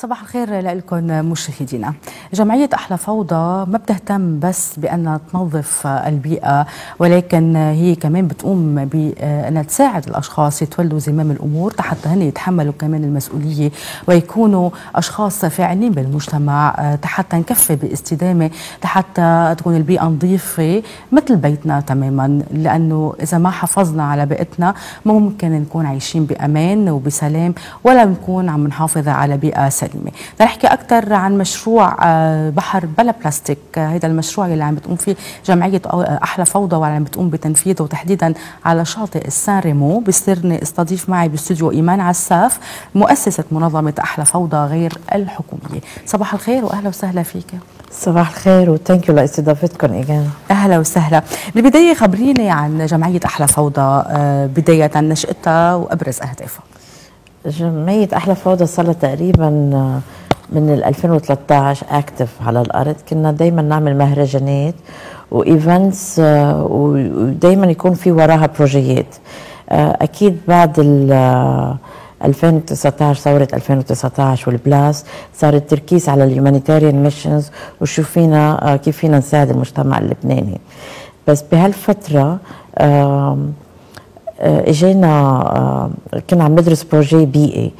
صباح الخير لكم مشاهدينا. جمعية أحلى فوضى ما بتهتم بس بأنها تنظف البيئة ولكن هي كمان بتقوم بأنها تساعد الأشخاص يتولوا زمام الأمور حتى هن يتحملوا كمان المسؤولية ويكونوا أشخاص فاعلين بالمجتمع حتى نكفي باستدامة حتى تكون البيئة نظيفة مثل بيتنا تماما. لأنه إذا ما حافظنا على بيئتنا ممكن نكون عايشين بأمان وبسلام ولا نكون عم نحافظ على بيئة سليمة السليمه رح نحكي أكثر عن مشروع آه، بحر بلا بلاستيك. هذا آه، المشروع اللي عم بتقوم فيه جمعية آه، أحلى فوضى واللي عم بتقوم بتنفيذه تحديدا على شاطئ السان ريمو. بيسرني استضيف معي باستوديو إيمان عساف مؤسسة منظمة أحلى فوضى غير الحكومية. صباح الخير واهلا وسهلا فيك. صباح الخير و thank you لاستضافتكم إيانا. أهلا وسهلا. بالبدايه خبريني عن جمعية أحلى فوضى بداية نشأتها وأبرز أهدافها. جمعية أحلى فوضى صار تقريبا آه، من 2013 active على الأرض. كنا دائما نعمل مهرجانات و events آه، ودائما يكون في وراها projet يات آه، أكيد بعد ال 2019 ثورة 2019 والبلاس صار التركيز على ال humanitarian missions وشوف فينا كيف فينا نساعد المجتمع اللبناني. بس بهالفترة إجينا آه، كنا عم ندرس projet بيئي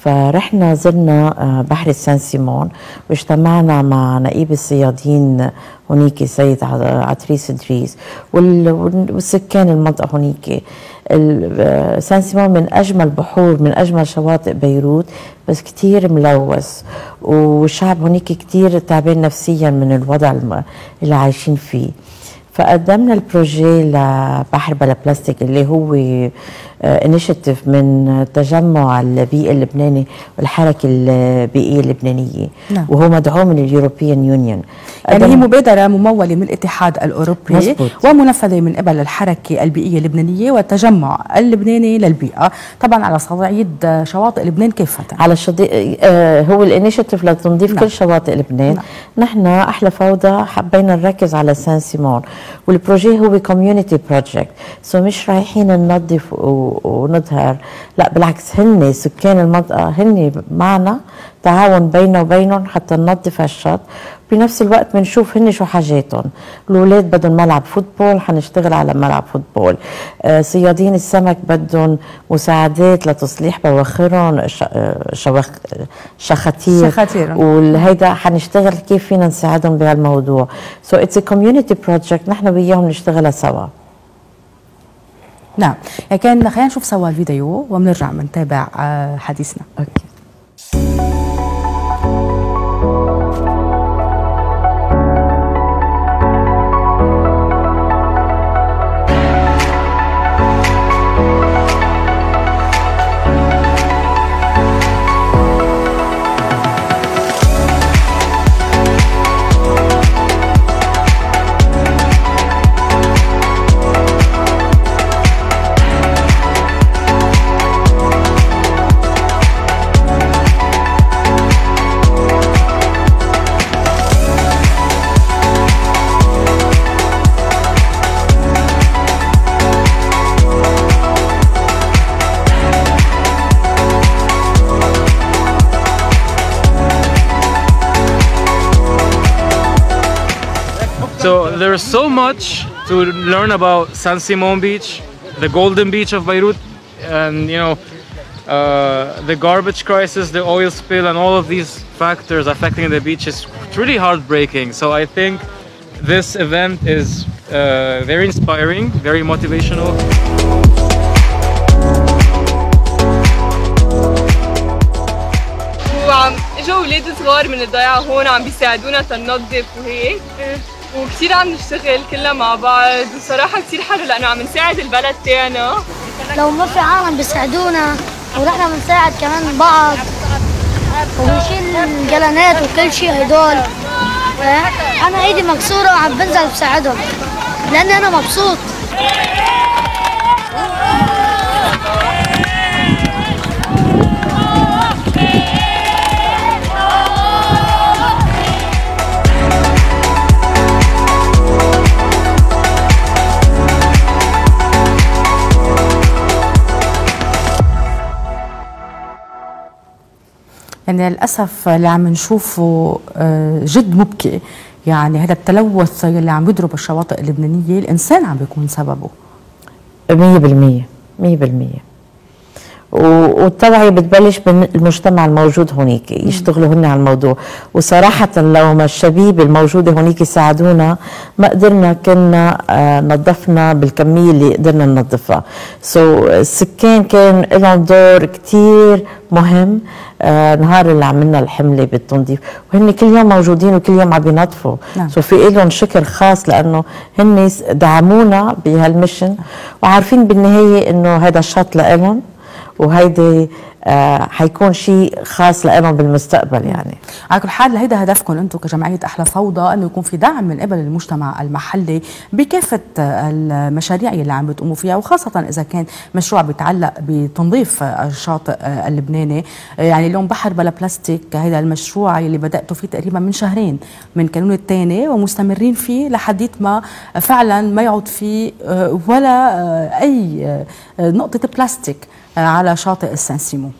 فرحنا زرنا آه، بحر سان سيمون واجتمعنا مع نقيب الصيادين هنيك سيد عتريس إدريس والسكان المنطقة هنيك سان سيمون من أجمل بحور من أجمل شواطئ بيروت بس كثير ملوث. والشعب هنيك كثير تعبان نفسيا من الوضع اللي عايشين فيه. فقدمنا ال projet لبحر بلا بلاستيك اللي هو initiative من تجمع البيئي اللبناني والحركة البيئية اللبنانية نعم. وهو مدعوم من ال European Union يعني هي مبادرة ممولة من الاتحاد الأوروبي مزبوط. ومنفذة من قبل الحركة البيئية اللبنانية والتجمع اللبناني للبيئة طبعا على صعيد شواطئ لبنان كافه على شدي... آه هو ال initiative لتنظيف نعم. كل شواطئ لبنان نعم. نحن أحلى فوضى حبينا نركز على سان سيمون وال projet هو community project so مش رايحين ننظف و... ونظهر. لا بالعكس هن سكان المنطقة هن معنا تعاون بيننا وبينهم حتى ننظف هالشط بنفس الوقت بنشوف هن شو حاجاتهم. الاولاد بدهم ملعب football حنشتغل على ملعب football. آه صيادين السمك بدهم مساعدات لتصليح بواخرهم آه، شوخ شخاتير. شخاتير. وهيدا حنشتغل كيف فينا نساعدهم بهالموضوع. so it's community project نحن وياهم نشتغلها سوا. نعم. يعني كان خلينا نشوف سوا الفيديو وبنرجع بنتابع آه، حديثنا. okay. So there's so much to learn about San Simon Beach, the golden beach of Beirut, and you know, uh, the garbage crisis, the oil spill, and all of these factors affecting the beach is really heartbreaking. So I think this event is uh, very inspiring, very motivational. وعم اجوا اولاد صغار من الضيعه هون عم بيساعدونا تنظف وهيك وكثير عم نشتغل كلنا مع بعض وصراحة كثير حلو لأنه عم نساعد البلد تاعنا. لو ما في عالم بيساعدونا ونحن بنساعد كمان بعض. وبنشيل الجلانات وكل شيء هدول. أنا إيدي مكسورة وعم بنزل بساعدهم لأني أنا مبسوط. يعني للأسف اللي عم نشوفه آه، جد مبكي. يعني هذا التلوث اللي عم يضرب الشواطئ اللبنانية الإنسان عم بيكون سببه. 100% 100% و- والتوعية بتبلش من المجتمع الموجود هونيك يشتغلوا هن على الموضوع. وصراحة لو ما الشبيب الموجودة هونيك يساعدونا ما قدرنا كنا آه، نظفنا بالكمية اللي قدرنا ننظفها. سو so, السكان كان لهم دور كتير مهم آه نهار اللي عملنا الحملة بالتنظيف. وهن كل يوم موجودين وكل يوم عم بينظفوا نعم. سو في لهم شكر خاص لأنه هن دعمونا بهالمشن وعارفين بالنهاية إنه هذا الشط لإلهم. وهيدي آه حيكون شيء خاص لهم بالمستقبل يعني. على كل حال هيدا هدفكم أنتم كجمعية أحلى فوضى انه يكون في دعم من قبل المجتمع المحلي بكافة المشاريع اللي عم بتقوموا فيها وخاصة إذا كان مشروع بيتعلق بتنظيف الشاطئ اللبناني. يعني اليوم بحر بلا بلاستيك هيدا المشروع اللي بداتوا فيه تقريبا من شهرين من كانون الثاني ومستمرين فيه لحديت ما فعلا ما يعود فيه آه، ولا آه، أي نقطة بلاستيك. على شاطئ السان سيمون.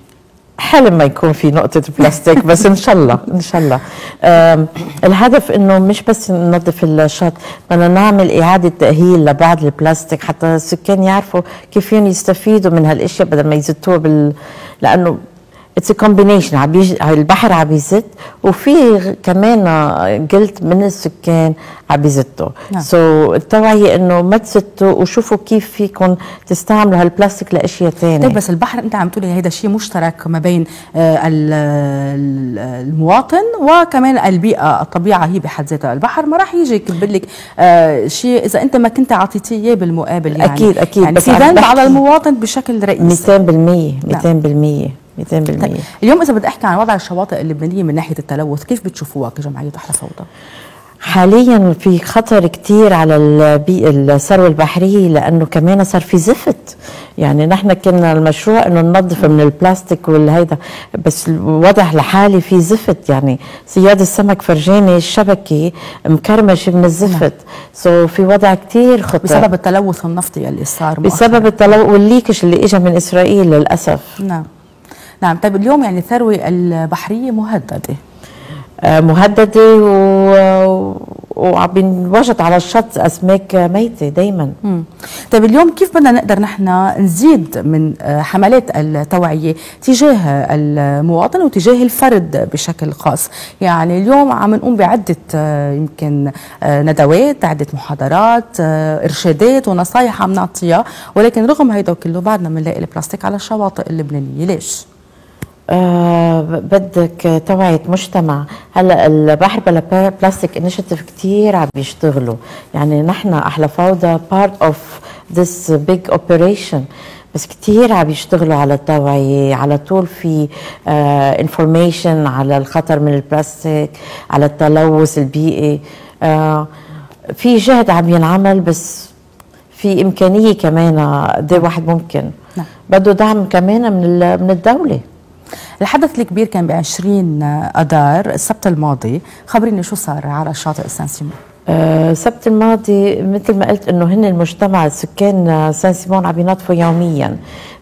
حلم ما يكون في نقطة بلاستيك بس إن شاء الله إن شاء الله. الهدف إنه مش بس ننظف الشط بدنا نعمل إعادة تأهيل لبعض البلاستيك حتى السكان يعرفوا كيف يستفيدوا من هالأشياء بدل ما يزتوها بال لأنه it's combination البحر عم يزت وفي كمان قلت من السكان عم بيزتوا نعم. سو so, التوعية إنه ما تزتوا وشوفوا كيف فيكم تستعملوا هالبلاستيك لأشياء ثانية طيب بس البحر أنت عم تقولي هيدا شيء مشترك ما بين آه، ال- ال- المواطن وكمان البيئة الطبيعة هي بحد ذاتها. البحر ما راح يجي يكب لك آه، شيء إذا أنت ما كنت عطيتيه إياه بالمقابل يعني. أكيد- أكيد، يعني بس في ذنب على المواطن بشكل رئيسي. 200% نعم. 200% 200% طيب اليوم إذا بدي أحكي عن وضع الشواطئ اللبنانيه من ناحية التلوث كيف بتشوفوها كجمعية أحلى فوضى حاليا في خطر كتير على البيئة الثروة البحرية لأنه كمان صار في زفت. يعني نحن كنا المشروع أنه ننظف من البلاستيك والهيدا بس الوضع لحالي في زفت. يعني صياد السمك فرجاني الشبكة مكرمشة من الزفت. سو so في وضع كتير خطر. بسبب التلوث النفطي اللي صار. بسبب التلوث والليكش اللي اجى من إسرائيل للأسف. نعم. نعم. طيب اليوم يعني الثروه البحرية مهددة. آه، مهددة و... وعم بينوجد على الشط أسماك ميتة دائما. طيب اليوم كيف بدنا نقدر نحن نزيد من آه، حملات التوعية تجاه المواطن وتجاه الفرد بشكل خاص؟ يعني اليوم عم نقوم بعدة آه، يمكن ندوات عدة محاضرات إرشادات ونصايح عم نعطيها ولكن رغم هيدا كله بعدنا بنلاقي البلاستيك على الشواطئ اللبنانية. ليش؟ آه بدك توعية مجتمع. هلا البحر بلا بلاستيك initiative كثير عم بيشتغلوا يعني نحن أحلى فوضى part of this big operation. بس كثير عم يشتغلوا على التوعية على طول في information على الخطر من البلاستيك على التلوث البيئي. آه في جهد عم ينعمل بس في إمكانية كمان قد إيه واحد ممكن. نعم. بده دعم كمان من من الدولة. الحدث الكبير كان ب 20 أدار السبت الماضي. خبريني شو صار على شاطئ سان سيمون. آه، السبت الماضي مثل ما قلت إنه هن المجتمع السكان آه، سان سيمون عم ينظفوا يوميا.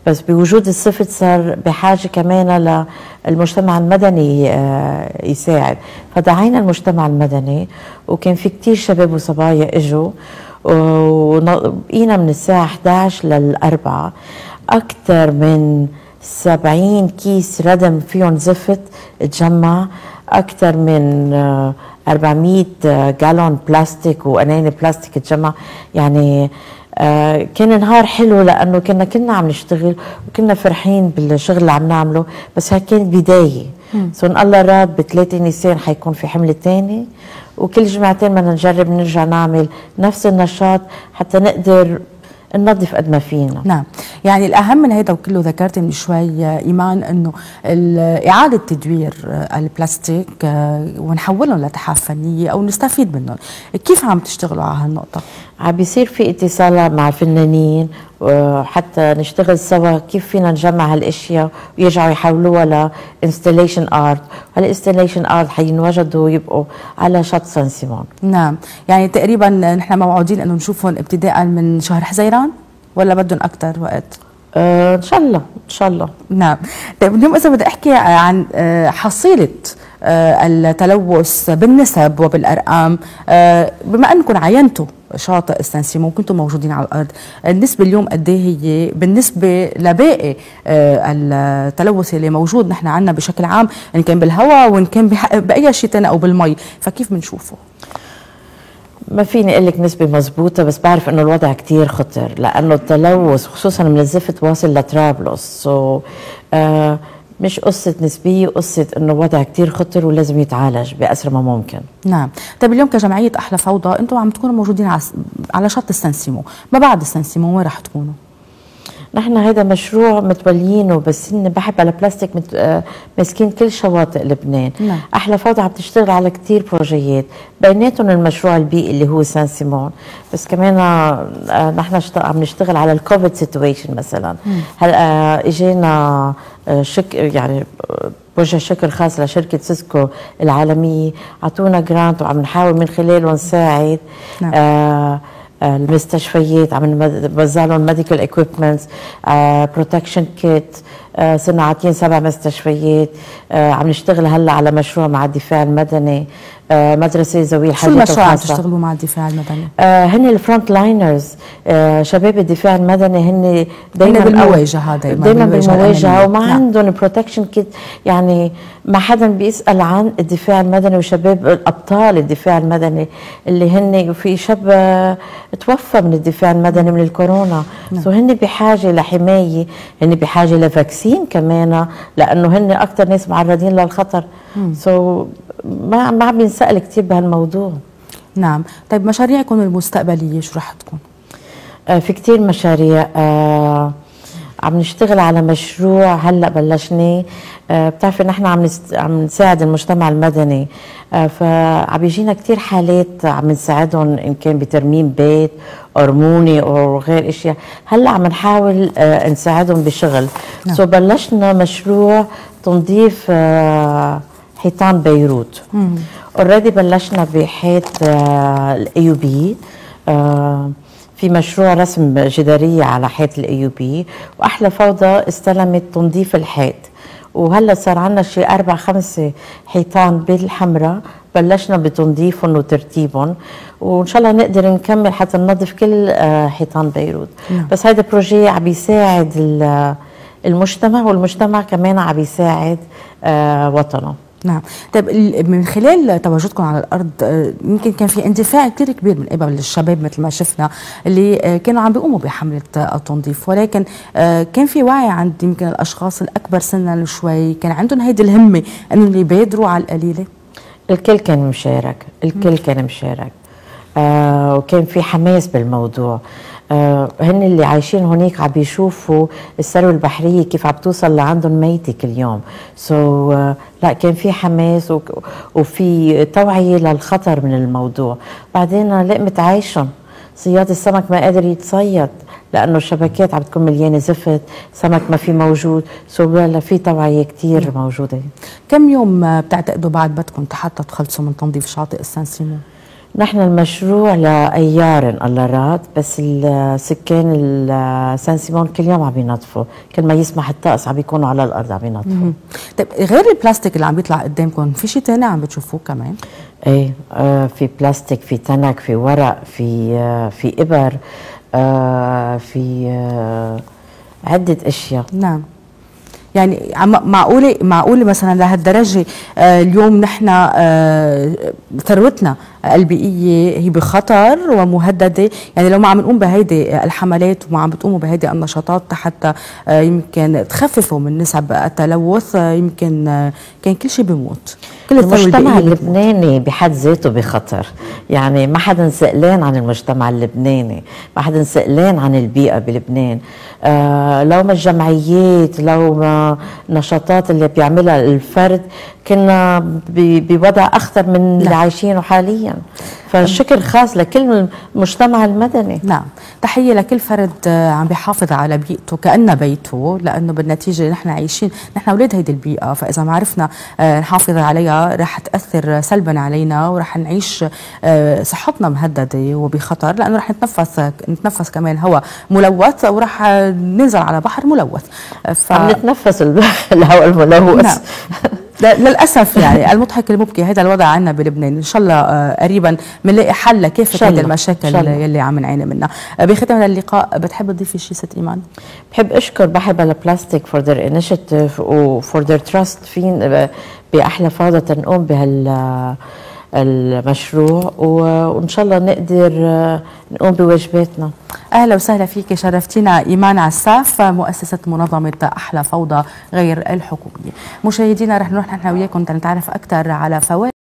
بس بوجود الصفت صار بحاجة كمان للمجتمع المدني آه، يساعد. فدعينا المجتمع المدني وكان في كتير شباب وصبايا إجوا وبقينا من الساعة 11 للأربعة. أكثر من 70 كيس ردم فيهم زفت تجمع أكثر من آه، 400 gallon بلاستيك وقناني بلاستيك تجمع يعني آه، كان نهار حلو لأنه كنا كنا عم نشتغل وكنا فرحين بالشغل اللي عم نعمله بس هاي كانت بداية. so إن الله راد بثلاثة نيسان حيكون في حملة تاني وكل جمعتين بدنا نجرب نرجع نعمل نفس النشاط حتى نقدر ننظف قد ما فينا. نعم. يعني الأهم من هذا وكله ذكرت من شوي آه، إيمان أنه إعادة تدوير آه، البلاستيك آه، ونحولهم لتحف فنية أو نستفيد منهم. كيف عم تشتغلوا على هالنقطة؟ عم بيصير في اتصالات مع فنانين وحتى نشتغل سوا كيف فينا نجمع هالأشياء ويرجعوا يحولوها ل installation art وهال installation art حينوجدوا يبقوا على شط سان سيمون. نعم. يعني تقريبا نحن موعودين أنه نشوفهم ابتداء من شهر حزيران ولا بدهم أكثر وقت؟ آه إن شاء الله إن شاء الله. نعم. طيب اليوم إذا بدي أحكي عن آه، حصيلة آه، التلوث بالنسب وبالأرقام. آه، بما أنكم عينتوا شاطئ السنسيمون كنتم موجودين على الأرض النسبة اليوم قد إيه هي؟ بالنسبة لباقي التلوث اللي موجود نحن عندنا بشكل عام إن كان بالهواء وإن كان بأي شيء ثاني أو بالمي. فكيف بنشوفه؟ ما فيني أقول لك نسبة مزبوطة بس بعرف إنه الوضع كتير خطر لأنه التلوث خصوصا من الزفت واصل لطرابلس so آه مش قصة نسبية قصة إنه وضع كتير خطر ولازم يتعالج بأسرع ما ممكن. نعم. طيب اليوم كجمعية أحلى فوضى أنتم عم تكونوا موجودين على شط السنسيمون ما بعد السنسيمون وين رح تكونوا؟ نحن هذا مشروع متوليينه بس إن حرب على بلاستيك مت... آه، ماسكين كل شواطئ لبنان. نعم. أحلى فوضى عم تشتغل على كتير projets بيناتهم المشروع البيئي اللي هو سان سيمون. بس كمان آه، آه، نحن شت... عم نشتغل على ال Covid situation مثلا. هلأ إجينا شك يعني بوجه شكر خاص لشركة سيسكو العالمية أعطونا grant وعم نحاول من خلاله نساعد. نعم. آه، المستشفيات عم نوزع لهم medical equipments protection kit صرنا عاطين سبع مستشفيات آه، عم نشتغل هلا على مشروع مع الدفاع المدني. آه، مدرسة ذوي شو الحاجات المشروع عم. تشتغلوا مع الدفاع المدني آه هن ال front liners آه شباب الدفاع المدني هن دائما دايماً، دائما بالمواجهة بالمواجهة الأمنية. وما نعم. عندهم protection kit يعني ما حدا بيسأل عن الدفاع المدني وشباب الأبطال الدفاع المدني اللي هن في شاب آه، توفى من الدفاع المدني من الكورونا so هن بحاجة لحماية هن بحاجة ل vaccine كمان لأنه هن أكثر ناس معرضين للخطر so ما ما عم ينسأل كثير بهالموضوع. نعم. طيب مشاريعكم المستقبلية شو رح تكون؟ آه، في كتير مشاريع. آه، عم نشتغل على مشروع هلأ بلشناه آه، بتعرفي نحن عم نست... عم نساعد المجتمع المدني. آه، فعم يجينا كتير حالات عم نساعدهم إن كان بترميم بيت هرموني أو غير إشياء. هلأ عم نحاول آه، نساعدهم بشغل. نعم. so بلشنا مشروع تنظيف آه، حيطان بيروت. already بلشنا بحيط ال AUB في مشروع رسم جدارية على حيط ال AUB وأحلى فوضى استلمت تنظيف الحيط. وهلأ صار عندنا شي أربع خمسة حيطان بالحمراء. بلشنا بتنظيفهم وترتيبهم. وإن شاء الله نقدر نكمل حتى ننظف كل آه، حيطان بيروت. نعم. بس هذا بروجي عم يساعد ال- المجتمع والمجتمع كمان عم يساعد آه، وطنه. نعم. ال- من خلال تواجدكم على الأرض آه، يمكن كان في اندفاع كثير كبير من قبل الشباب مثل ما شفنا اللي آه، كانوا عم بيقوموا بحملة التنظيف. ولكن آه، كان في وعي عند يمكن الأشخاص الأكبر سنا شوي كان عندهم هيدي الهمة إنهم يبادروا على القليلة. الكل كان مشارك. الكل كان مشارك. آه وكان في حماس بالموضوع. آه هن اللي عايشين هناك عم بيشوفوا الثروة البحرية كيف عم توصل لعندهم ميتة كل يوم. سو so, آه لا كان في حماس وفي توعية للخطر من الموضوع. بعدين لقمة عيشهم صياد السمك ما قادر يتصيد لأنه الشبكات عم تكون مليانة زفت سمك ما في موجود. so so, في توعية كتير موجودة. كم يوم بتعتقدوا بعد بدكم حتى تخلصوا من تنظيف شاطئ السان سيمون؟ نحن المشروع لأيار الله راد بس سكان السان سيمون كل يوم عم ينظفوا كل ما يسمح الطقس عم يكونوا على الأرض عم ينظفوا. طيب غير البلاستيك اللي عم بيطلع قدامكم في شيء ثاني عم بتشوفوه كمان؟ إيه آه في بلاستيك في تنك في ورق في آه في إبر آه في آه عدة أشياء. نعم. يعني معقولة معقولة مثلا لهالدرجة آه، اليوم نحن آه، ثروتنا البيئية هي بخطر ومهددة. يعني لو ما عم نقوم بهيدي الحملات وما عم بتقوموا بهيدي النشاطات حتى آه، يمكن تخففوا من نسب التلوث آه، يمكن آه، كان كل شيء بيموت كل المجتمع. اللبناني. بحد ذاته بخطر. يعني ما حدا سئلان عن المجتمع اللبناني ما حدا سئلان عن البيئة بلبنان. آه لو ما الجمعيات لو ما النشاطات اللي بيعملها الفرد كنا بوضع أخطر من اللي عايشينه حاليا. كمان فشكر خاص لكل المجتمع المدني. نعم. تحية لكل فرد آه، عم بيحافظ على بيئته كأنها بيته لأنه بالنتيجة نحن عايشين نحن أولاد هيدي البيئة فإذا ما عرفنا آه، نحافظ عليها رح تأثر سلبا علينا ورح نعيش آه، صحتنا مهددة وبخطر لأنه رح نتنفس نتنفس كمان هواء ملوث ورح ننزل على بحر ملوث. ف... عم نتنفس ال- الهواء الملوث. نعم. لا- للأسف يعني المضحك المبكي هذا الوضع عندنا بلبنان إن شاء الله آه، قريبا بنلاقي حل لكافه هذه. المشاكل. يلي عم نعاني منها آه، بختام اللقاء بتحب تضيفي شيء ست إيمان بحب أشكر حرب على بلاستيك for their initiative و for their trust فينا بأحلى فوضى تنقوم بهال المشروع وإن شاء الله نقدر آه، نقوم بواجباتنا. أهلا وسهلا فيك شرفتينا إيمان عساف مؤسسة منظمة أحلى فوضى غير الحكومية. مشاهدينا رح نروح نحن وياكم تنتعرف أكثر على فوائد